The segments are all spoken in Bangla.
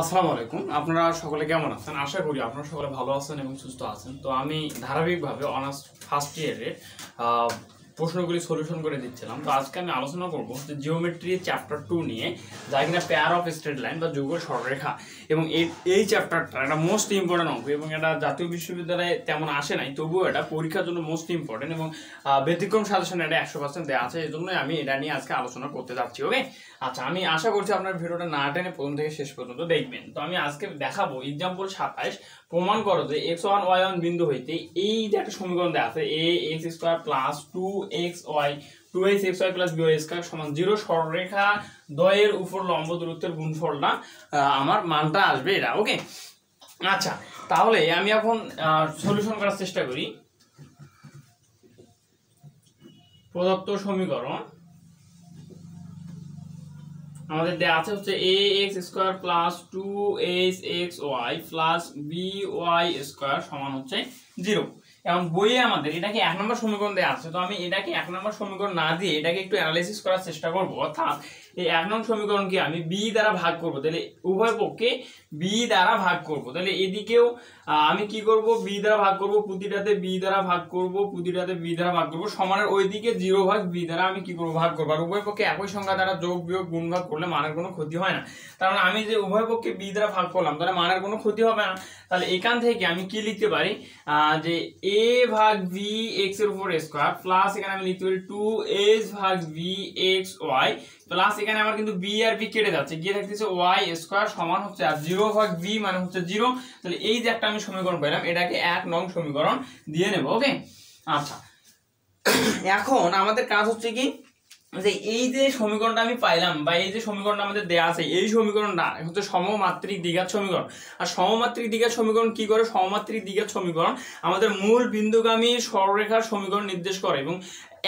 আসসালামু আলাইকুম। আপনারা সকলে কেমন আছেন? আশা করি আপনারা সকলে ভালো আছেন এবং সুস্থ আছেন। তো আমি ধারাবাহিকভাবে অনার্স ফার্স্ট ইয়ারের প্রশ্নগুলি সলিউশন করে দিচ্ছিলাম। তো আজকে আমি আলোচনা করব যে জিওমেট্রি চ্যাপ্টার টু নিয়ে, যা কিনা পেয়ার অফ স্ট্রেট লাইন বা যুগল সরলরেখা। এবং এই এই চ্যাপ্টারটা একটা মোস্ট ইম্পর্টেন্ট অঙ্ক এবং এটা জাতীয় বিশ্ববিদ্যালয়ে তেমন আসে নাই, তবুও এটা পরীক্ষার জন্য মোস্ট ইম্পর্টেন্ট এবং ব্যতিক্রম সাজেশন এটা একশো পার্সেন্ট দেওয়া আছে। এই জন্যই আমি এটা নিয়ে আজকে আলোচনা করতে যাচ্ছি ওকে আচ্ছা আমি আশা করছি আপনার ভিডিওটা না টেনে প্রথম থেকে শেষ পর্যন্ত দেখবেন। তো আমি আজকে দেখাবো এক্সাম্পল সাতাইশ, প্রমাণ করো যে এক্স ওয়ান ওয়াই ওয়ান বিন্দু হইতে এই যে একটা সমীকরণ দেওয়া আছে A X square plus two X Y two X X Y plus B Y square সমান জিরো সরলরেখা দয়ের উপর লম্ব দূরত্বের গুণফলটা আমার মানটা আসবে এটা ওকে আচ্ছা তাহলে আমি এখন সলিউশন করার চেষ্টা করি। প্রদত্ত সমীকরণ আমাদের দেওয়া আছে হচ্ছে A X square plus two H X Y plus B Y square সমান হচ্ছে জিরো এবং বইয়ে আমাদের এটাকে এক নম্বর সমীকরণ দেওয়া আছে। তো আমি এটাকে এক নম্বর সমীকরণ না দিয়ে এটাকে একটু অ্যানালাইসিস করার চেষ্টা করব, অর্থাৎ এই এক নম্বর সমীকরণকে আমি বি দ্বারা ভাগ করব। তাহলে উভয় পক্ষে বি দ্বারা ভাগ করব। তাহলে এদিকেও আমি কি করব? বি দ্বারা ভাগ করব, প্রতিটাতে বি দ্বারা ভাগ করব, প্রতিটাতে বি দ্বারা ভাগ করব। সমানের ওইদিকে জিরো ভাগ বি দ্বারা আমি কি করব? ভাগ করব। আর উভয় পক্ষে একই সংখ্যা দ্বারা যোগ, বিয়োগ, গুণ, ভাগ করলে মানের কোনো ক্ষতি হয় না। কারণ আমি যে উভয় পক্ষে বি দ্বারা ভাগ করলাম, তাহলে মানের কোনো ক্ষতি হবে না। তাহলে এখান থেকে আমি কি লিখতে পারি? যে এ ভাগ ভি এক্সের উপর স্কোয়ার প্লাস এখানে আমি লিখতে পারি টু এস ভাগ ভি এক্স ওয়াই প্লাস এখানে আমার কিন্তু বি আর বি কেটে যাচ্ছে। গিয়ে থাকতেছে ওয়াই স্কোয়ার সমান হচ্ছে আর জিরো ভাগ ভি মানে হচ্ছে জিরো তাহলে এই যে একটা আমি সমীকরণ পেলাম, এটাকে এক নং সমীকরণ দিয়ে নেব ওকে আচ্ছা। এখন আমাদের কাজ হচ্ছে কি? যে এই যে সমীকরণটা আমি পাইলাম বা এই যে সমীকরণটা আমাদের দেয়া আছে, এই সমীকরণটা হচ্ছে সমমাত্রিক দ্বিঘাত সমীকরণ। আর সমমাত্রিক দ্বিঘাত সমীকরণ কি করে? সমমাত্রিক দ্বিঘাত সমীকরণ আমাদের মূল বিন্দুগামী সরলরেখার সমীকরণ নির্দেশ করে এবং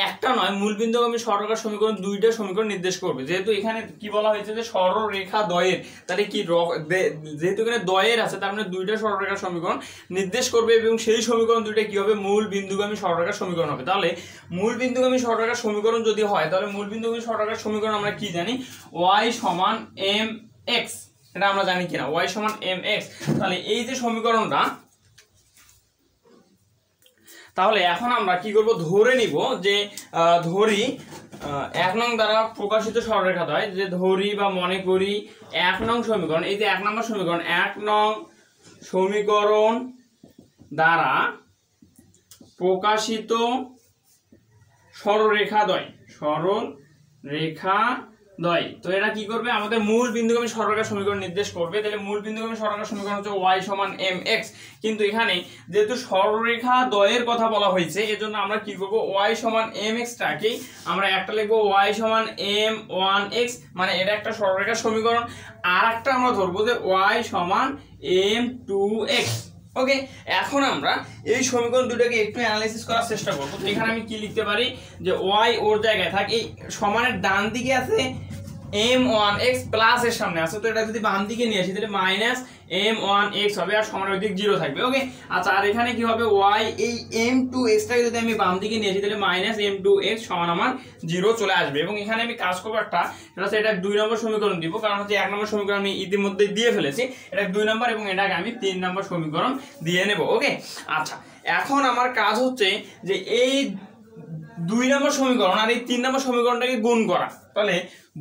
একটা নয় মূল বিন্দুগামী সরলরেখার সমীকরণ দুইটা সমীকরণ নির্দেশ করবে। যেহেতু এখানে কি বলা হয়েছে যে সরলরেখা দয়ের তাহলে কি যেহেতু এখানে দয়ের আছে, তার মানে দুইটা সরলরেখার সমীকরণ নির্দেশ করবে এবং সেই সমীকরণ দুইটা কি হবে? মূল বিন্দুগামী সরলরেখার সমীকরণ হবে। তাহলে মূল বিন্দুগামী সরলরেখার সমীকরণ যদি হয়, তাহলে মূল বিন্দুগামী সরলরেখার সমীকরণ আমরা কি জানি? ওয়াই সমান এম এক্স এটা আমরা জানি কিনা? ওয়াই সমান এম এক্স তাহলে এই যে সমীকরণটা তাহলে এখন আমরা কি করব? ধরে নিব যে ধরি এক নং দ্বারা প্রকাশিত সরলরেখা হয় যে ধরি বা মনে করি এক নং সমীকরণ, এই যে এক নম্বর সমীকরণ, এক নং সমীকরণ দ্বারা প্রকাশিত সরলরেখা দ্বয় সরল রেখা দ্বয় তো এটা কি করবে? আমাদের মূল বিন্দুগামী সরলরেখা সমীকরণ নির্দেশ করবে। তাহলে মূল বিন্দুগামী সরলরেখা সমীকরণ হচ্ছে y সমান এম এক্স কিন্তু এখানে যেহেতু সরলরেখা দ্বয়ের কথা বলা হয়েছে, এজন্য আমরা কি করব? y সমান এম এক্সটাকেই আমরা একটা লিখব y সমান এম ওয়ান এক্স মানে এটা একটা সরলরেখা সমীকরণ। আর একটা আমরা ধরবো যে y সমান এম টু এক্স ওকে এখন আমরা এই সমীকরণ দুটোকে একটু অ্যানালাইসিস করার চেষ্টা করব। এখানে আমি কি লিখতে পারি? যে ওয়াই ওর জায়গায় থাক, এই সমানের ডান দিকে আছে এম ওয়ান এক্স প্লাস এর সামনে আছে, তো এটা যদি বাম দিকে নিয়ে আসি, তাহলে মাইনাস এম ওয়ান এক্স হবে আর দিক জিরো থাকবে ওকে আচ্ছা আর এখানে কি হবে? ওয়াই এই এম টু এক্সটাকে যদি আমি বাম দিকে নিয়ে আসি, তাহলে মাইনাস এম টু এক্স সমান আমার জিরো চলে আসবে। এবং এখানে আমি কাজ করব একটা, সেটা এটা দুই নম্বর সমীকরণ দিব, কারণ হচ্ছে এক নম্বর সমীকরণ আমি ইতিমধ্যে দিয়ে ফেলেছি। এটা দুই নম্বর এবং এটাকে আমি তিন নম্বর সমীকরণ দিয়ে নেব ওকে আচ্ছা এখন আমার কাজ হচ্ছে যে এই দুই নম্বর সমীকরণ আর এই তিন নম্বর সমীকরণটাকে গুণ করা। তাহলে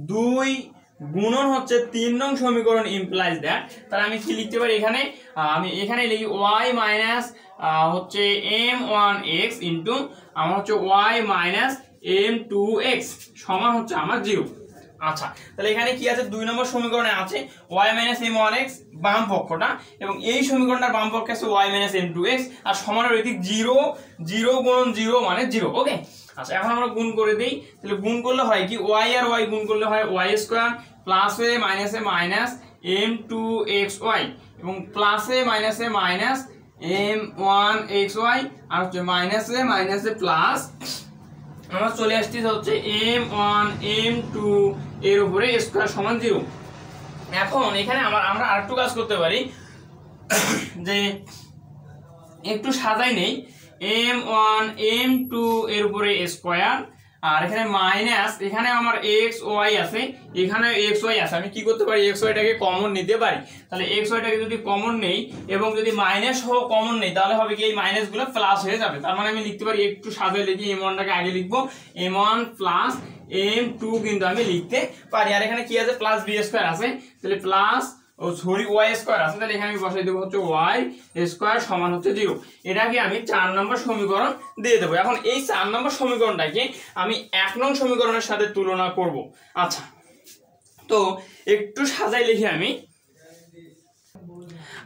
দুই গুণন হচ্ছে তিন নং সমীকরণ ইমপ্লাইজ দ্যাট তাহলে আমি কি লিখতে পারি এখানে? আমি এখানে লিখি ওয়াই মাইনাস হচ্ছে এম ওয়ান এক্স ইন্টু আমার হচ্ছে Y minus M two X সমান হচ্ছে আমার জিরো আচ্ছা তাহলে এখানে কি আছে? দুই নম্বর সমীকরণে আছে Y minus M one X বাম পক্ষটা এবং এই সমীকরণটার বাম পক্ষে আছে Y minus M two X আর সমানের দিক জিরো জিরো গুণন জিরো মানে জিরো ওকে আচ্ছা এখন আমরা গুণ করে দিই। তাহলে গুণ করলে হয় কি? ওয়াই আর ওয়াই গুণ করলে হয় ওয়াই স্কোয়ার প্লাসে মাইনাসে minus A minus M two X Y এবং প্লাসে মাইনাসে minus M one X Y আর হচ্ছে মাইনাসে মাইনাসে প্লাস আমার চলে আসতেছে হচ্ছে এম ওয়ান এম টু এর উপরে স্কোয়ার সমান জিরো এখন এখানে আমার আমরা আরেকটু কাজ করতে পারি। যে একটু সাজাই নেই। এম ওয়ান এম টু এর উপরে স্কোয়ার আর এখানে মাইনাস এখানে আমার এক্স ওয়াই আছে, এখানে এক্স ওয়াই আছে। আমি কি করতে পারি? এক্স ওয়াইটাকে কমন নিতে পারি। তাহলে এক্স ওয়াইটাকে যদি কমন নেই এবং যদি মাইনাস সহ কমন নেই, তাহলে হবে কি এই মাইনাসগুলো প্লাস হয়ে যাবে। তার মানে আমি লিখতে পারি, একটু সাজে লিখি এম ওয়ানটাকে আগে লিখব। M one plus M two কিন্তু আমি লিখতে পারি। আর এখানে কি আছে? প্লাস বি স্কোয়ার আছে। তাহলে প্লাস ও সরি ওয়াই স্কোয়ার আছে, তাহলে এখানে আমি বসাই দেবো হচ্ছে ওয়াই স্কোয়ার সমান হচ্ছে জিরো এটাকে আমি চার নম্বর সমীকরণ দিয়ে দেবো। এখন এই চার নম্বর সমীকরণটাকে আমি এক নং সমীকরণের সাথে তুলনা করব। আচ্ছা তো একটু সাজাই লিখি আমি।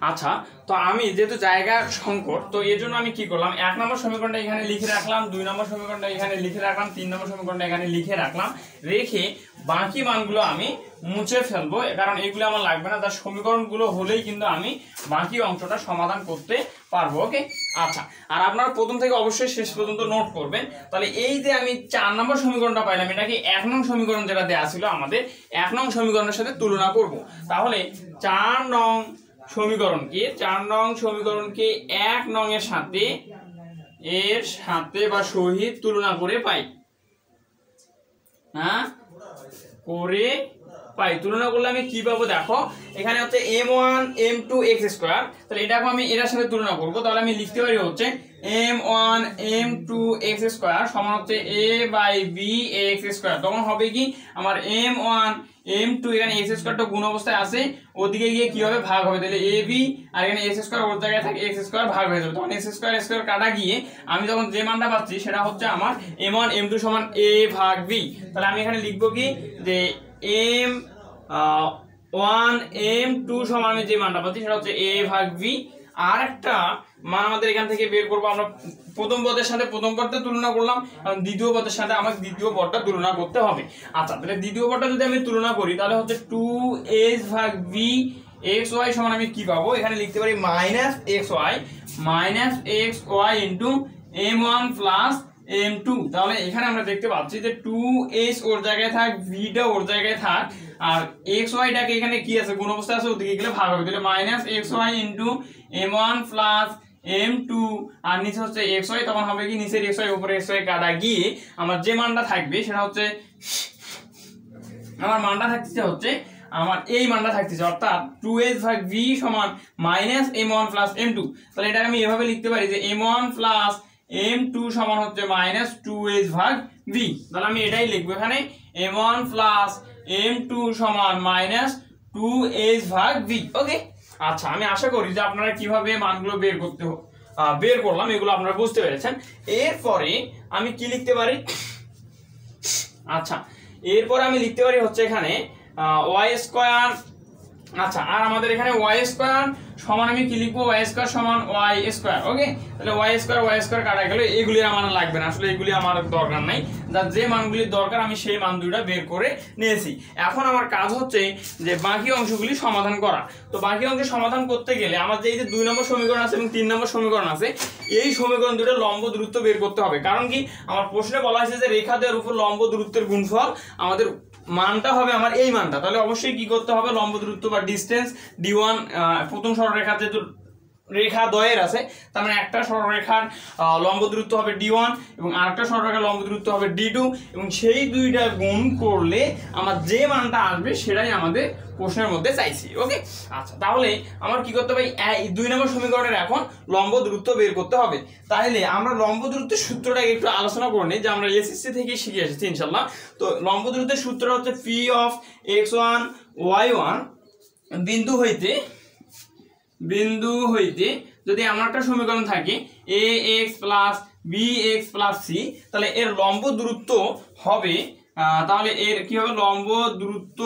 আচ্ছা তো আমি যেহেতু জায়গা সংকট, তো এর জন্য আমি কি করলাম? এক নম্বর সমীকরণটা এখানে লিখে রাখলাম, দুই নম্বর সমীকরণটা এখানে লিখে রাখলাম, তিন নম্বর সমীকরণটা এখানে লিখে রাখলাম, রেখে বাকি মানগুলো আমি মুছে ফেলব, কারণ এগুলো আমার লাগবে না, তার সমীকরণগুলো হলেই কিন্তু আমি বাকি অংশটা সমাধান করতে পারব, ওকে? আচ্ছা আর আপনারা প্রথম থেকে অবশ্যই শেষ পর্যন্ত নোট করবেন। তাহলে এই যে আমি চার নম্বর সমীকরণটা পাইলাম এটাকে এক নং সমীকরণ যেটা দেওয়া ছিল আমাদের, এক নং সমীকরণের সাথে তুলনা করব। তাহলে চার নং সমীকরণকে চার নং সমীকরণকে এক নং এর সাথে এর সাথে বা সহিত তুলনা করে পাই? হ্যাঁ? করে পাই। তুলনা করলে আমি কি পাবো? দেখো, এখানে হচ্ছে M one M two X square তাহলে এটা আমি এটার সাথে তুলনা করব। তাহলে আমি লিখতে পারি হচ্ছে M one M two X square সমান হচ্ছে A by B X square তখন হবে কি? আমার এম ওয়ান এম টু এখানে এক্স স্কোয়ারটা গুণ অবস্থায় আছে, ওদিকে গিয়ে কি হবে? ভাগ হবে। তাহলে এ বি আর এখানে এক্স স্কোয়ার ওর জায়গায় থাকে এক্স স্কোয়ার ভাগ হয়ে যাবে। তখন এক্স স্কোয়ার স্কোয়ার কাটা গিয়ে আমি যখন যে মানটা পাচ্ছি, সেটা হচ্ছে আমার এম ওয়ান এম টু সমান এ ভাগ বি তাহলে আমি এখানে লিখব কি? যে এম ওয়ান এম টু সমান আমি যে মানটা পাচ্ছি, সেটা হচ্ছে এ ভাগ বি আর একটা মান আমাদের এখান থেকে বের করব। আমরা প্রথম পদের সাথে প্রথম পদটা তুলনা করলাম দ্বিতীয় পদের সাথে আমাকে দ্বিতীয় পদটা তুলনা করতে হবে। আচ্ছা তাহলে দ্বিতীয় পদটা যদি আমি তুলনা করি, তাহলে হচ্ছে টু এস ভাগ বি এক্স ওয়াই সমান আমি কি পাবো? এখানে লিখতে পারি minus X Y minus X Y into M one plus M two তাহলে এখানে আমরা দেখতে পাচ্ছি যে টু এস ওর জায়গায় থাক ভিটা ওর জায়গায় থাক আর এক্স ওয়াইটাকে এখানে কি আছে? কোন অবস্থা আছে? ওদিকে গেলে ভাগ হবে। তাহলে minus x y into m one plus m two আর নিচে হচ্ছে এক্স ওয়াই তখন হবে কি? নিচের এক্স ওয়াই উপরে এক্স ওয়াই কাটা গিয়ে আমার যে মানটা থাকবে সেটা হচ্ছে আমার মানটা থাকতেছে হচ্ছে আমার এই মানটা থাকতেছে, অর্থাৎ টু এস ভাগ ভি সমান minus m one plus m two তাহলে এটাকে আমি এভাবে লিখতে পারি যে m one plus m two সমান হচ্ছে মাইনাস টু এস ভাগ ভি তাহলে আমি এটাই লিখব। এখানে m one plus m two সমান মাইনাস টু এস ভাগ ভি ওকে আচ্ছা আমি আশা করি যে আপনারা কীভাবে মানগুলো বের করতে বের করলাম, এগুলো আপনারা বুঝতে পেরেছেন। এরপরে আমি কি লিখতে পারি? আচ্ছা এরপরে আমি লিখতে পারি হচ্ছে এখানে ওয়াই স্কোয়ার আচ্ছা আর আমাদের এখানে ওয়াই স্কোয়ার সমান আমি কি লিখব? ওয়াই স্কোয়ার সমান ওয়াই স্কোয়ার ওকে তাহলে ওয়াই স্কোয়ার ওয়াই স্কোয়ার কাটা গেলে, এগুলি আমার লাগবে না। আসলে এগুলি আমার দরকার নাই। যার যে মানগুলির দরকার, আমি সেই মান দুইটা বের করে নিয়েছি। এখন আমার কাজ হচ্ছে যে বাকি অংশগুলি সমাধান করা। তো বাকি অংশ সমাধান করতে গেলে আমার যে এই যে দুই নম্বর সমীকরণ আছে এবং তিন নম্বর সমীকরণ আছে, এই সমীকরণ দুটো লম্ব দূরত্ব বের করতে হবে। কারণ কি? আমার প্রশ্নে বলা হয়েছে যে রেখা দেওয়ার উপর লম্ব দূরত্বের গুণফল আমাদের মানটা হবে আমার এই মানটা। তাহলে অবশ্যই কি করতে হবে? লম্ব দূরত্ব বা ডিস্টেন্স ডি ওয়ান প্রথম সরলরেখা যেহেতু রেখা দয়ের আছে। তার মানে একটা সরলরেখার লম্ব দূরত্ব হবে ডি ওয়ান এবং আরেকটা সরলরেখার লম্ব দূরত্ব হবে ডি টু এবং সেই দুইটা গুণ করলে আমার যে মানটা আসবে সেটাই আমাদের প্রশ্নের মধ্যে চাইছি ওকে আচ্ছা তাহলে আমার কি করতে হবে? দুই নম্বর সমীকরণের এখন লম্ব দূরত্ব বের করতে হবে। তাহলে আমরা লম্ব দূরত্বের সূত্রটাকে একটু আলোচনা করে নিই, যে আমরা এসএসসি থেকে শিখে এসেছি ইনশাল্লাহ তো লম্ব দূরত্বের সূত্রটা হচ্ছে p of x one y one বিন্দু হইতে বিন্দু হইতে যদি আমার একটা সমীকরণ থাকে a x plus b x plus c তাহলে এর লম্ব দূরত্ব হবে তাহলে এর কি হবে? লম্ব দূরত্ব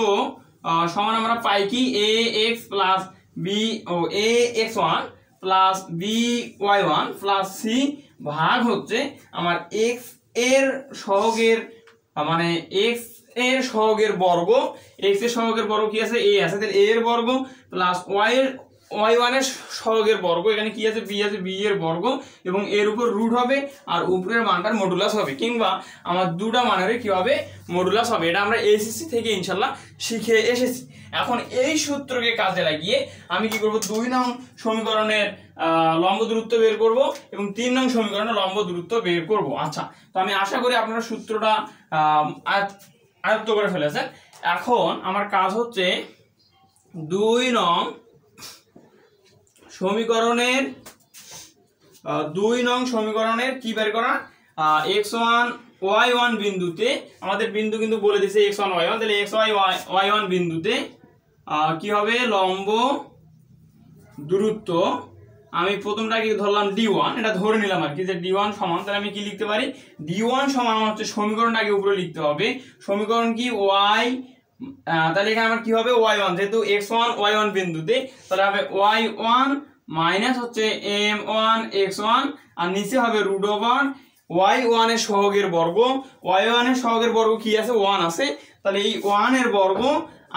সমান আমরা পাই কি? এ x plus B O a x one plus b y one plus c ভাগ হচ্ছে আমার এক্সের সহগের মানে এক্সের সহগের বর্গ। এক্সের সহগের বর্গ কি আছে? এ আছে, তাহলে এর বর্গ প্লাস ওয়াই এর ওয়াই ওয়ানের সহগের বর্গ, এখানে কি আছে? বি আছে, বি এর বর্গ, এবং এর উপর রুট হবে আর উপরের মানটার মডুলাস হবে, কিংবা আমার দুটা মানের কি হবে? মডুলাস হবে। এটা আমরা এসএসসি থেকে ইনশাল্লাহ শিখে এসেছি। এখন এই সূত্রকে কাজে লাগিয়ে আমি কি করব? দুই নং সমীকরণের লম্ব দূরত্ব বের করব এবং তিন নং সমীকরণের লম্ব দূরত্ব বের করব। আচ্ছা তো আমি আশা করি আপনারা সূত্রটা আয়ত্ত করে ফেলেছেন। এখন আমার কাজ হচ্ছে দুই নং সমীকরণের দুই নং সমীকরণের কি বের করা? এক্স ওয়ান ওয়াই ওয়ান বিন্দুতে আমাদের বিন্দু কিন্তু বলে দিছে এক্স ওয়ান ওয়াই ওয়ান তাহলে এক্স ওয়াই ওয়াই ওয়ান বিন্দুতে কি হবে? লম্ব দূরত্ব। আমি প্রথমটাকে ধরলাম ডি ওয়ান এটা ধরে নিলাম আর কি যে ডি ওয়ান সমান, তাহলে আমি কি লিখতে পারি? ডি ওয়ান সমান আমার হচ্ছে সমীকরণটাকে উপরে লিখতে হবে। সমীকরণ কি? ওয়াই তাহলে এখানে আমার কি হবে? ওয়াই ওয়ান যেহেতু এক্স ওয়ান ওয়াই ওয়ান বিন্দুতে, তাহলে হবে ওয়াই ওয়ান মাইনাস হচ্ছে এম ওয়ান এক্স ওয়ান আর নিচে হবে রুট ওভার ওয়াই ওয়ানের সহগের বর্গ। ওয়াই ওয়ানের সহগের বর্গ কি আছে? ওয়ান আছে। তাহলে এই ওয়ানের বর্গ,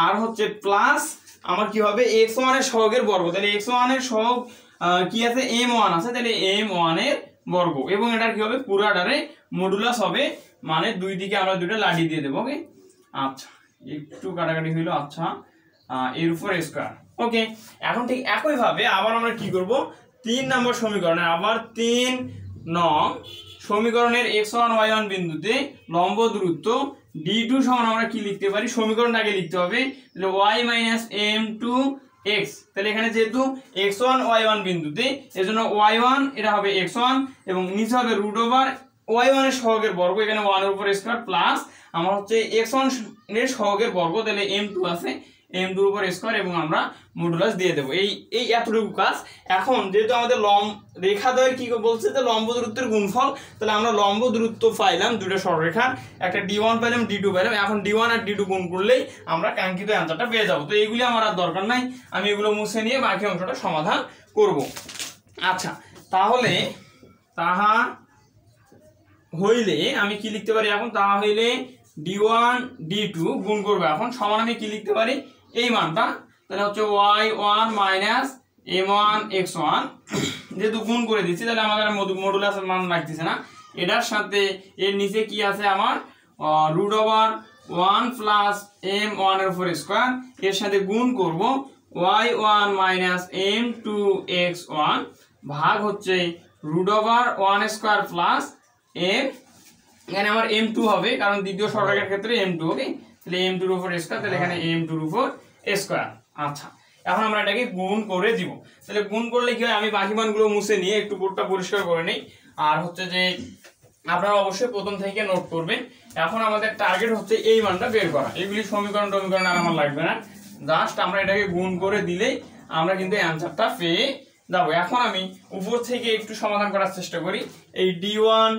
আর হচ্ছে প্লাস আমার কি হবে? এক্স ওয়ানের সহগের বর্গ। তাহলে এক্স ওয়ানের সহগ কি আছে? এম ওয়ান আছে। তাহলে এম ওয়ানের বর্গ। এবং এটা কি হবে? পুরাটারে মডুলাস হবে। মানে দুই দিকে আমরা দুটো লাঠি দিয়ে দেবো ওকে আচ্ছা। একটু কাটাকাটি হইল আচ্ছা এর উপর স্কোয়ার ওকে এখন ঠিক একইভাবে আবার আমরা কি করব? তিন নম্বর সমীকরণে আবার তিন নং সমীকরণের এক্স ওয়ান ওয়াই ওয়ান বিন্দুতে লম্ব দূরত্ব ডি টু সমান আমরা কি লিখতে পারি? সমীকরণটাকে লিখতে হবে। তাহলে y minus m two x তাহলে এখানে যেহেতু এক্স ওয়ান ওয়াই ওয়ান বিন্দুতে, এজন্য ওয়াই ওয়ান, এটা হবে এক্স ওয়ান এবং নিচে হবে রুট ওভার ওয়াই ওয়ানের সহগের বর্গ, এখানে ওয়ানের উপর স্কোয়ার প্লাস আমার হচ্ছে এক্স ওয়ানের সহগের বর্গ, তাহলে এম টু আছে এম টুর উপর স্কোয়ার এবং আমরা মডুলাস দিয়ে দেবো। এই এই এতটুকু কাজ। এখন যেহেতু আমাদের লম রেখাদ্বয়ের কী বলছে যে লম্ব দূরত্বের গুণফল, তাহলে আমরা লম্ব দূরত্ব পাইলাম দুটো সরলরেখার, একটা ডি ওয়ান পাইলাম ডি টু পাইলাম, এখন ডি ওয়ান আর ডি টু গুণ করলেই আমরা কাঙ্ক্ষিত অ্যান্সারটা পেয়ে যাব। তো এইগুলি আমার আর দরকার নাই, আমি এগুলো মুছে নিয়ে বাকি অংশটা সমাধান করব। আচ্ছা তাহলে তাহা হইলে আমি কি লিখতে পারি এখন? তা হইলে ডি ওয়ান ডি টু গুণ করব এখন। সমান আমি কি লিখতে পারি? এই মানটা। তাহলে হচ্ছে y one minus m one x one যেহেতু গুণ করে দিচ্ছি, তাহলে আমাদের মডুলাস মান লাগতেছে না। এটার সাথে এর নিচে কি আছে আমার? Root over one plus m ওয়ানের উপর স্কোয়ার এর সাথে গুণ করব y one minus m two x one ভাগ হচ্ছে root over one square plus m এখানে আমার এম টু হবে কারণ দ্বিতীয় সরকারের ক্ষেত্রে এম টু ওকে তাহলে এম টুর উপর স্কোয়ার তাহলে এখানে এম টুর উপর স্কোয়ার আচ্ছা এখন আমরা এটাকে গুণ করে দিব। তাহলে গুণ করলে কি হয়? আমি বাকি মানগুলো মুছে নিয়ে একটু বোর্ডটা পরিষ্কার করে নিই। আর হচ্ছে যে আপনারা অবশ্যই প্রথম থেকে নোট করবেন। এখন আমাদের টার্গেট হচ্ছে এই মানটা বের করা। এগুলি সমীকরণ টমীকরণ আর আমার লাগবে না। জাস্ট আমরা এটাকে গুণ করে দিলেই আমরা কিন্তু অ্যান্সারটা পেয়ে যাব। এখন আমি উপর থেকে একটু সমাধান করার চেষ্টা করি। এই ডি ওয়ান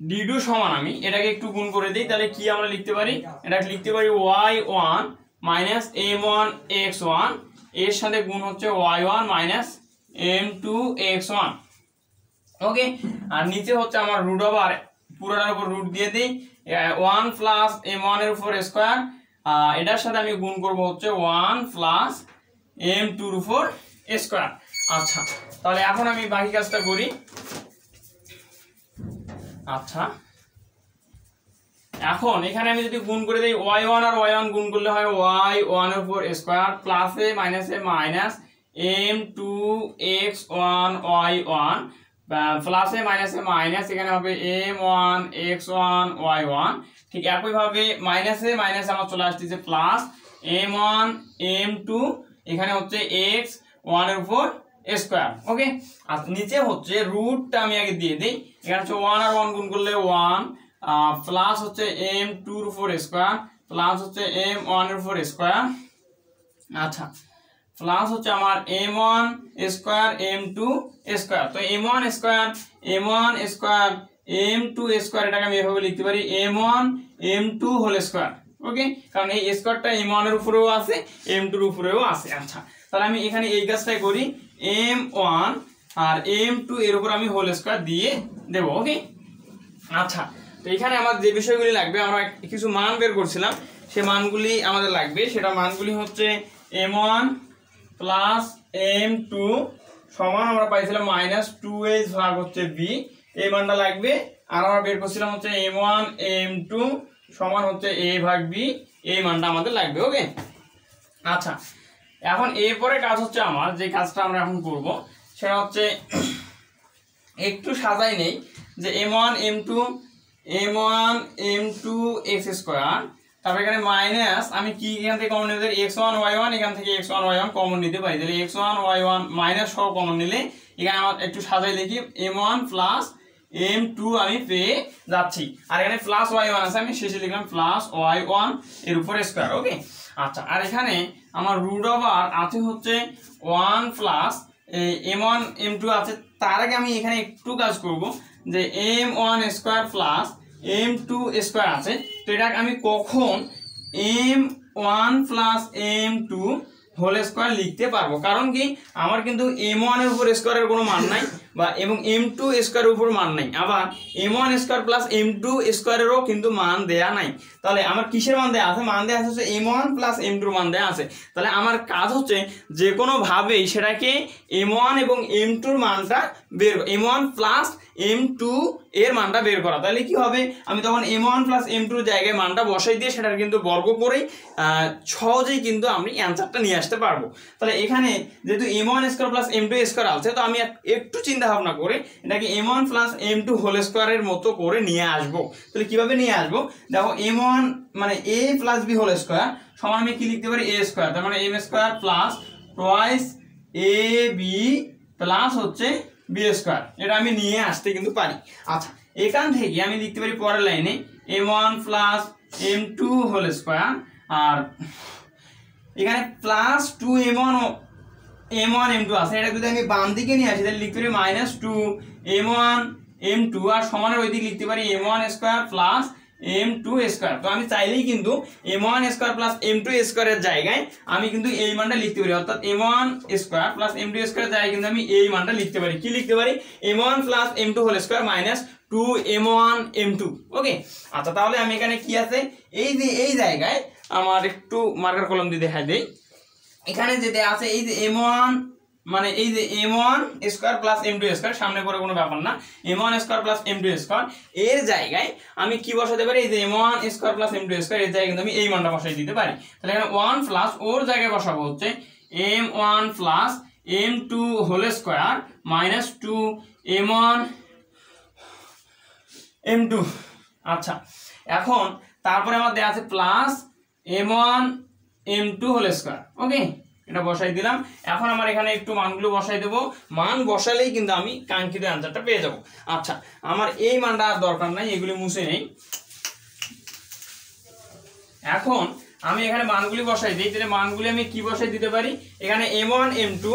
ডি টু সমান আমি, এটাকে একটু গুণ করে দিই, তাহলে কি আমরা লিখতে পারি? এটাকে লিখতে পারি y one minus m one x ওয়ানের সাথে গুণ হচ্ছে y one minus m two x one okay আর নিচে হচ্ছে আমার রুট ওভার পুরোটার উপর রুট দিয়ে দিই ওয়ান প্লাস এম ওয়ানের উপর স্কোয়ার এটার সাথে আমি গুণ করব হচ্ছে ওয়ান প্লাস এম টুর উপর স্কোয়ার আচ্ছা তাহলে এখন আমি বাকি কাজটা করি। আচ্ছা। এখন এখানে আমি যদি গুণ করে দিই ওয়াই ওয়ান আর ওয়াই ওয়ান গুণ করলে হয় ওয়াই ওয়ানের উপর square plus a minus a minus m two x one y one plus a minus a minus এখানে হবে m one x one y one ঠিক একইভাবে মাইনাস এ মাইনাস আমার চলে আসতেছে plus m one m two এখানে হচ্ছে এক্স ওয়ানের উপর স্কোয়ার ওকে আর নিচে হচ্ছে রুটটা আমি আগে দিয়ে দিই। এখানে হচ্ছে ওয়ান আর ওয়ান গুণ করলে ওয়ান প্লাস হচ্ছে এম টুর উপর স্কোয়ার প্লাস হচ্ছে এম ওয়ানের উপর স্কোয়ার আচ্ছা প্লাস হচ্ছে আমার m one square m two square তো m one square m one square m two square এটাকে আমি এভাবে লিখতে পারি। M one m two whole square okay কারণ এই স্কোয়ারটা এম ওয়ানের উপরেও আছে এম টুর উপরেও আছে। আচ্ছা তাহলে আমি এখানে এই কাজটাই করি এম ওয়ান আর এম টু এর উপর আমি হোল স্কোয়ার দিয়ে দেবো ওকে আচ্ছা তো এখানে আমার যে বিষয়গুলি লাগবে, আমরা কিছু মান বের করছিলাম, সে মানগুলি আমাদের লাগবে। সেটা মানগুলি হচ্ছে m one plus m two সমান আমরা পাইছিলাম মাইনাস টু এইচ ভাগ হচ্ছে বি এই মানটা লাগবে। আর আমরা বের করছিলাম হচ্ছে এম ওয়ান এম টু সমান হচ্ছে এ ভাগ বি এই মানটা আমাদের লাগবে ওকে আচ্ছা এখন এরপরে কাজ হচ্ছে আমার, যে কাজটা আমরা এখন করব, সেটা হচ্ছে একটু সাজাই নেই, যে m one m two m one m two x square তারপর এখানে মাইনাস আমি কি এখান থেকে কমন নিতে এক্স ওয়ান ওয়াই ওয়ান এখান থেকে x one y one common নিতে পারি। তাহলে x one y one minus সহ কমন নিলে, এখানে আমার একটু সাজাই লিখি m one plus m two আমি পেয়ে যাচ্ছি। আর এখানে প্লাস ওয়াই ওয়ান আছে, আমি শেষে লিখলাম প্লাস ওয়াই ওয়ানের উপর স্কোয়ার ওকে আচ্ছা আর এখানে আমার রুট ওভার আছে হচ্ছে one plus m one m two আছে। তার আগে আমি এখানে একটু কাজ করব যে m one square plus m two square আছে। তো এটা আমি কখন m one plus m two whole square লিখতে পারব? কারণ কি, আমার কিন্তু এম ওয়ানের উপর স্কোয়ারের কোনো মান নাই। বা এবং এম টু স্কোয়ারের উপর মান নাই। আবার m one square plus m two স্কোয়ারেরও কিন্তু মান দেয়া নাই। তাহলে আমার কিসের মান দেয়া আছে? মান দেয়া আছে হচ্ছে এম ওয়ান প্লাস এম টুর মান দেয়া আছে। তাহলে আমার কাজ হচ্ছে যে কোনোভাবেই সেটাকে এম ওয়ান এবং এম টুর মানটা বের m one plus m two এর মানটা বের করা। তাহলে কি হবে? আমি তখন এম ওয়ান প্লাস এম টুর জায়গায় মানটা বসাই দিয়ে সেটার কিন্তু বর্গ করেই সহজেই কিন্তু আমি অ্যান্সারটা নিয়ে আসতে পারব। তাহলে এখানে যেহেতু m one square plus m two square আছে, তো আমি এক- একটু চিন্তা ভাবনা করে এটাকে m one plus m two whole স্কোয়ারের মতো করে নিয়ে আসব। তাহলে কীভাবে নিয়ে আসব? দেখো এম ওয়ান মানে a plus b whole square সমান আমি কি লিখতে পারি? এ স্কোয়ার তার মানে m square plus twice a b plus হচ্ছে বি স্কোয়ার এটা আমি নিয়ে আসতে কিন্তু পারি। আচ্ছা এখান থেকে আমি লিখতে পারি পরের লাইনে m one plus m two whole square আর এখানে plus two m one m one m two আছে। এটা যদি আমি বাম দিকে নিয়ে আসি, তাহলে লিখতে পারি minus two m one m two আর সমানের ওই দিকে লিখতে পারি m one square plus m two square তো আমি চাইলেই কিন্তু m one square plus m two স্কোয়ারের জায়গায় আমি কিন্তু এই মানটা লিখতে পারি। অর্থাৎ m one square plus m two স্কোয়ারের জায়গায় কিন্তু আমি এই মানটা লিখতে পারি। কি লিখতে পারি? M one plus m two whole square minus two m one m two okay আচ্ছা তাহলে আমি এখানে কি আছে? এই যে, এই জায়গায় আমার একটু মার্কার কলম দিয়ে দেখাই দেই। এখানে যে আছে, এই যে এম মানে এই যে m one square plus m two square সামনে পরে কোনো ব্যাপার না। M one square plus m two square এর জায়গায় আমি কি বসাতে পারি? এই যে m one square plus m two square এর জায়গায় কিন্তু আমি এই মানটা বসাই দিতে পারি। তাহলে এখানে ওয়ান প্লাস ওর জায়গায় বসাবো হচ্ছে m one plus m two whole square minus two m one m two আচ্ছা এখন তারপরে আমার দেওয়া আছে plus m one m two whole square okay এটা বসাই দিলাম। এখন আমার এখানে একটু মানগুলো বসাই দেবো। মান বসালেই কিন্তু আমি কাঙ্ক্ষিত অ্যান্সারটা পেয়ে যাব। আচ্ছা আমার এই মানটা আর দরকার নাই, এগুলি মুছে নেই। এখন আমি এখানে মানগুলি বসাই দিই, তাহলে মানগুলি আমি কি বসাই দিতে পারি? এখানে এম ওয়ান এম টু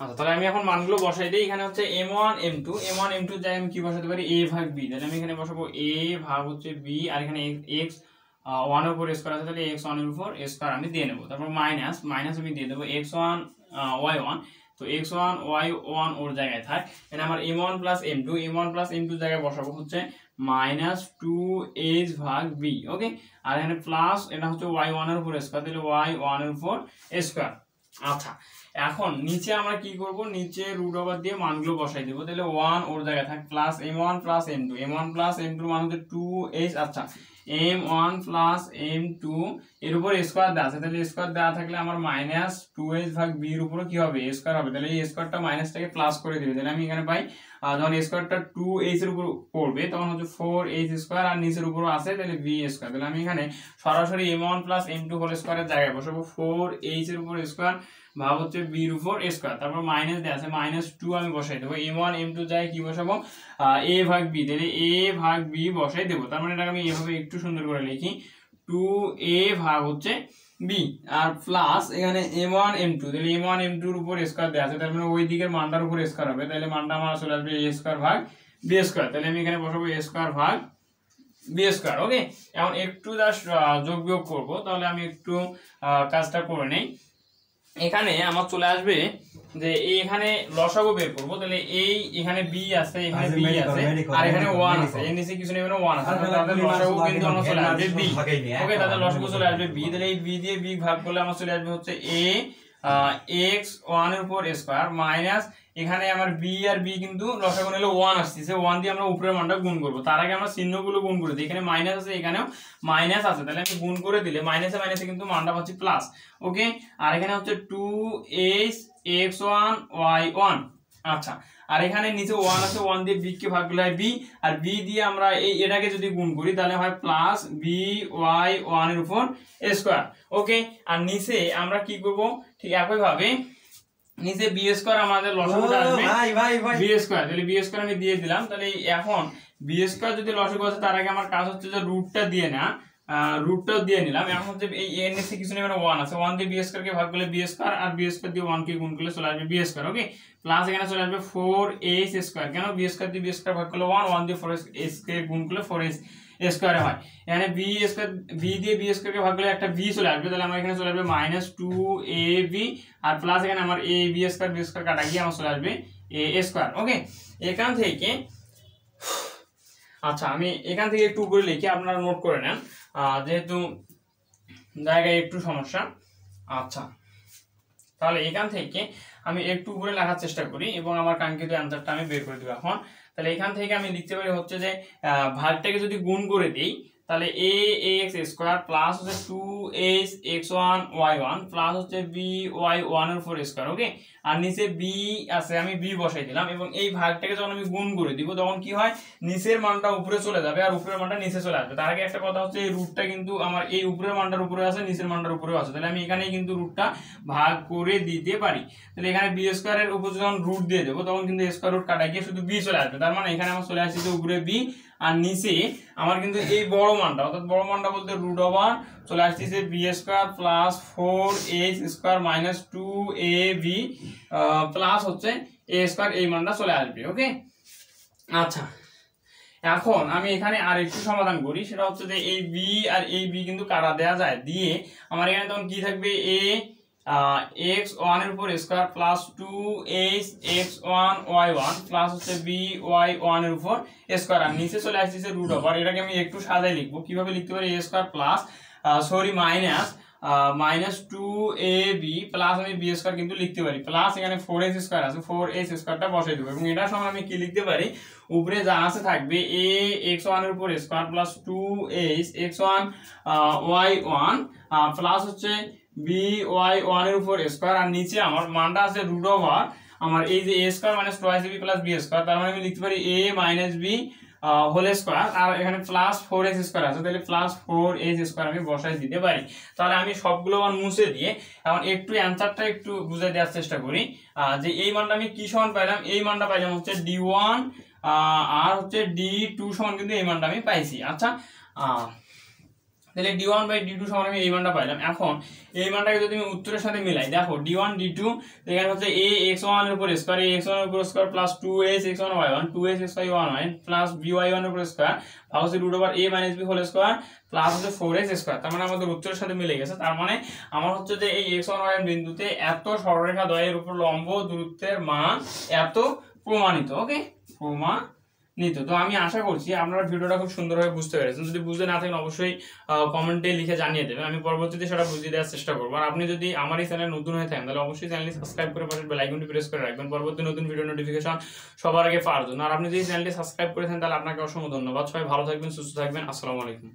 আচ্ছা তাহলে আমি এখন মানগুলো বসাই দিই। এখানে হচ্ছে m one m two m one m two যাই আমি কি বসাতে পারি? এ ভাগ বি তাহলে আমি এখানে বসাবো এ ভাগ হচ্ছে বি আর এখানে এক্স ওয়ানের উপর স্কোয়ার আছে, তাহলে এক্স ওয়ানের উপর স্কোয়ার আমি দিয়ে নেব। তারপর মাইনাস মাইনাস আমি দিয়ে দেবো। এক্স ওয়ান ওয়াই ওয়ান তো এক্স ওয়ান ওয়াই ওয়ান ওর জায়গায় থাক। এখানে আমার m one plus m two m one plus m two জায়গায় বসাবো হচ্ছে মাইনাস টু এইচ ভাগ বি ওকে আর এখানে প্লাস এটা হচ্ছে ওয়াই ওয়ানের উপর স্কোয়ার তাহলে ওয়াই ওয়ানের উপর স্কোয়ার আচ্ছা। এখন নিচে আমরা কি করব? নিচে রুট ওভার দিয়ে মানগুলো বসাই দেবো। তাহলে ওয়ান ওর জায়গায় থাক plus m one plus m two m one plus m two মান হচ্ছে টু এইচ আচ্ছা। M one plus m two এর উপর স্কোয়ার দেওয়া আছে। তাহলে স্কোয়ার দেওয়া থাকলে আমার মাইনাস টু এইচ ভাগ বি এর উপরে কি হবে? স্কোয়ার হবে। তাহলে এই স্কোয়ারটা মাইনাসটাকে প্লাস করে দিবে। তাহলে আমি এখানে পাই যখন স্কোয়ারটা টু এইচ এর উপর পড়বে, তখন হচ্ছে ফোর এইচ স্কোয়ার আর নিচের উপরও আছে, তাহলে বি স্কোয়ার তাহলে আমি এখানে সরাসরি m one plus m two whole স্কোয়ারের জায়গায় বসাবো। ফোর এইচ এর উপর স্কোয়ার ভাগ হচ্ছে বির উপর স্কোয়ার তারপর মাইনাস দেওয়া আছে মাইনাস টু আমি বসাই দেবো। এম ওয়ান এম টু যাই কি বসাবো? এ ভাগ বি তাহলে এ ভাগ বি বসাই দেবো। তার মানে এটাকে আমি এভাবে একটু সুন্দর করে লিখি। টু এ ভাগ হচ্ছে বি আর প্লাস এখানে এম ওয়ান এম টু তাহলে এম ওয়ান এম টুর উপর স্কোয়ার দেওয়া আছে। তার মানে ওই দিকের মানটার উপর স্কোয়ার হবে। তাহলে মানটা আমার চলে আসবে এ স্কোয়ার ভাগ বি স্কোয়ার তাহলে আমি এখানে বসাবো এ স্কোয়ার ভাগ বি স্কোয়ার ওকে এখন একটু জাস্ট যোগ বিয়োগ করব। তাহলে আমি একটু কাজটা করে নেই। এখানে আমার চলে আসবে যে এখানে লসাগু বের করব তাহলে এই এখানে বি আছে এখানে বি আছে আর এখানে ওয়ান আছে এর নিচে কিছু নেই ওয়ান আছে। তাহলে তাদের লসাগু কিন্তু আমার চলে আসবে বি ওকে তাদের লসাগু চলে আসবে বি তাহলে এই বি দিয়ে বি ভাগ করলে আমার চলে আসবে হচ্ছে এ এক্স ওয়ানের উপর স্কোয়ার মাইনাস এখানে আমার বি আর বি কিন্তু লসাগুণ হলে ওয়ান আসছে। সে ওয়ান দিয়ে আমরা উপরের মানটা গুণ করব। তার আগে আমরা চিহ্নগুলো গুণ করে দিই। এখানে মাইনাস আছে, এখানেও মাইনাস আছে। তাহলে আমি গুণ করে দিলে মাইনাসে মাইনাসে কিন্তু মানটা পাচ্ছি প্লাস ওকে আর এখানে হচ্ছে two h x one y one আচ্ছা। আর এখানে নিচে ওয়ান আছে ওয়ান দিয়ে বি কে ভাগ করলে হয় বি আর বি দিয়ে আমরা এই এটাকে যদি গুণ করি, তাহলে হয় প্লাস বি ওয়াই ওয়ানের উপর স্কোয়ার ওকে আর নিচে আমরা কি করব? ঠিক একই ভাবে নিচে বি স্কোয়ার আমাদের লসাগুটা আসবে ভাই ভাই ভাই বি স্কোয়ার তাহলে বি স্কোয়ার আমি দিয়ে দিলাম তাহলে এখন বি স্কোয়ার যদি লসাগু আছে তার আগে আমার কাজ হচ্ছে যে রুটটা দিয়ে না রুটটাও দিয়ে নিলাম এখন হচ্ছে এই এন এসে কিছু নেই মানে ওয়ান আছে ওয়ান দিয়ে বি স্কোয়ার কে ভাগ করলে বি স্কোয়ার আর বি স্কোয়ার দিয়ে ওয়ান কে গুণ করলে চলে আসবে বি স্কোয়ার ওকে প্লাস এখানে চলে আসবে ফোর এইচ স্কোয়ার কেন বি স্কোয়ার দিয়ে বি স্কোয়ার ভাগ করলে ওয়ান ওয়ান দিয়ে ফোর এস কে গুণ করলে ফোর এইচ স্কোয়ারে হয়। এখানে বি স্কোয়ার বি দিয়ে বি স্কোয়ার কে ভাগ করলে একটা বি চলে আসবে। তাহলে আমার এখানে চলে আসবে মাইনাস টু এ বি আর প্লাস এখানে আমার a b square b square কাটা গিয়ে আমার চলে আসবে এ স্কোয়ার ওকে এখান থেকে আচ্ছা আমি এখান থেকে একটু উপরে লিখি, আপনারা নোট করে নেন। যেহেতু জায়গায় একটু সমস্যা আচ্ছা। তাহলে এখান থেকে আমি একটু উপরে লেখার চেষ্টা করি এবং আমার কাঙ্ক্ষিত অ্যান্সারটা আমি বের করে দেবো এখন। তাহলে এখান থেকে আমি লিখতে পারি হচ্ছে যে ভাগটাকে যদি গুণ করে দিই, তাহলে এ এক্স স্কোয়ার প্লাস হচ্ছে two h x one y one plus হচ্ছে বি ওয়াই ওয়ানের ফোর স্কোয়ার ওকে আর নিচে বি আছে, আমি বি বসাই দিলাম এবং এই ভাগটাকে যখন আমি গুণ করে দিব, তখন কি হয়? নিচের মানটা উপরে চলে যাবে আর উপরের মানটা নিচে চলে আসবে। তার আগে একটা কথা হচ্ছে, এই রুটটা কিন্তু আমার, এই উপরের মানটার উপরে আছে, নিচের মানটার উপরেও আছে। তাহলে আমি এখানেই কিন্তু রুটটা ভাগ করে দিতে পারি। তাহলে এখানে বি স্কোয়ারের উপর যখন রুট দিয়ে দেবো, তখন কিন্তু স্কোয়ার রুট কাটা গিয়ে শুধু বি চলে আসবে। তার মানে এখানে আমার চলে আসছে যে উপরে বি আর নিচে আমার কিন্তু এই বড় মানটা, অর্থাৎ বড় মানটা বলতে রুট ওভার চলে আসতেছে b square plus four h square minus two a b plus হচ্ছে এ স্কোয়ার এই মানটা চলে আসবে ওকে আচ্ছা এখন আমি এখানে আর একটু সমাধান করি, সেটা হচ্ছে যে এই বি আর এই বি কিন্তু কাটা দেওয়া যায়? দিয়ে আমার এখানে তখন কি থাকবে? এ এক্স ওয়ানের উপর square plus two h x one y one plus হচ্ছে বি ওয়াই ওয়ানের উপর স্কোয়ার আর নিচে চলে আসতেছে রুট ওভার এটাকে আমি একটু সাজাই লিখব। কীভাবে লিখতে পারি? A square plus sorry minus minus two a b plus আমি বি স্কোয়ার কিন্তু লিখতে পারি। প্লাস এখানে ফোর এস স্কোয়ার আছে ফোর এস স্কোয়ারটা বসাই দেবো। এবং এটার সময় আমি কি লিখতে পারি? উপরে যা আছে থাকবে এ এক্স ওয়ানের উপর square plus two h x one y one plus হচ্ছে বি ওয়াই ওয়ানের উপর স্কোয়ার আর নিচে আমার মানটা আছে রুট ওভার আমার এই যে a square minus twice b plus b square তার মানে আমি লিখতে পারি a minus b whole square আর এখানে প্লাস ফোর এস স্কোয়ার আছে, তাহলে প্লাস ফোর এস স্কোয়ার আমি বসাই দিতে পারি। তাহলে আমি সবগুলো মান মুছে দিয়ে এখন একটু অ্যান্সারটা একটু বুঝে দেওয়ার চেষ্টা করি যে এই মানটা আমি কি সমান পাইলাম? এই মানটা পাইলাম হচ্ছে ডি ওয়ান আর হচ্ছে ডি টু সমান কিন্তু এই মানটা আমি পাইছি। আচ্ছা তাহলে d one by d two সমান আমি এই মানটা পাইলাম। এখন এই মানটাকে যদি আমি উত্তরের সাথে মিলাই, দেখো ডি ওয়ান ডি টু এখানে হচ্ছে এ এক্স ওয়ানের উপর স্কোয়ার এ এক্স ওয়ানের উপর square plus two s x one y one two s x y one y plus b y ওয়ানের উপর স্কোয়ার তাহলে হচ্ছে root over a minus b whole square plus হচ্ছে ফোর এক্স স্কোয়ার তার মানে আমাদের উত্তরের সাথে মিলে গেছে। তার মানে আমার হচ্ছে যে এই এক্স ওয়ান ওয়াই বিন্দুতে এত সরলরেখা দ্বয়ের উপর লম্ব দূরত্বের মান এত প্রমাণিত ওকে প্রমাণিত তো? আমি আশা করছি আপনারা ভিডিওটা খুব সুন্দরভাবে বুঝতে পেরেছেন। যদি বুঝতে না থাকেন, অবশ্যই কমেন্টে লিখে জানিয়ে দেবেন। আমি পরবর্তীতে সেটা বুঝিয়ে দেওয়ার চেষ্টা করব। আর আপনি যদি আমার এই চ্যানেল নতুন হয়ে থাকেন, তাহলে অবশ্যই চ্যানেলটি সাবস্ক্রাইব করে পাশে বেল আইকনটি প্রেস করে রাখবেন। পরবর্তী নতুন ভিডিও নোটিফিকেশন সবার আগে পাওয়ার জন্য। আর আপনি যদি চ্যানেলটি সাবস্ক্রাইব করেছেন তাহলে আপনাকে অসংখ্য ধন্যবাদ। সবাই ভালো থাকবেন, সুস্থ থাকবেন। আসসালামু আলাইকুম।